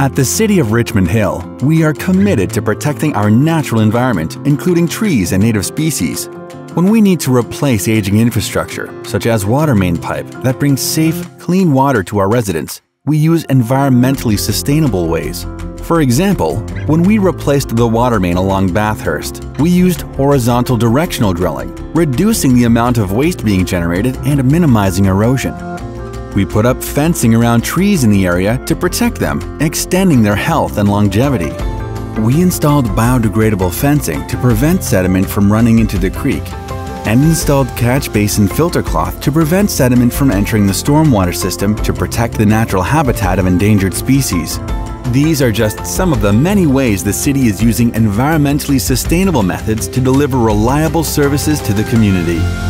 At the City of Richmond Hill, we are committed to protecting our natural environment, including trees and native species. When we need to replace aging infrastructure, such as water main pipe that brings safe, clean water to our residents, we use environmentally sustainable ways. For example, when we replaced the water main along Bathurst, we used horizontal directional drilling, reducing the amount of waste being generated and minimizing erosion. We put up fencing around trees in the area to protect them, extending their health and longevity. We installed biodegradable fencing to prevent sediment from running into the creek and installed catch basin filter cloth to prevent sediment from entering the stormwater system to protect the natural habitat of endangered species. These are just some of the many ways the city is using environmentally sustainable methods to deliver reliable services to the community.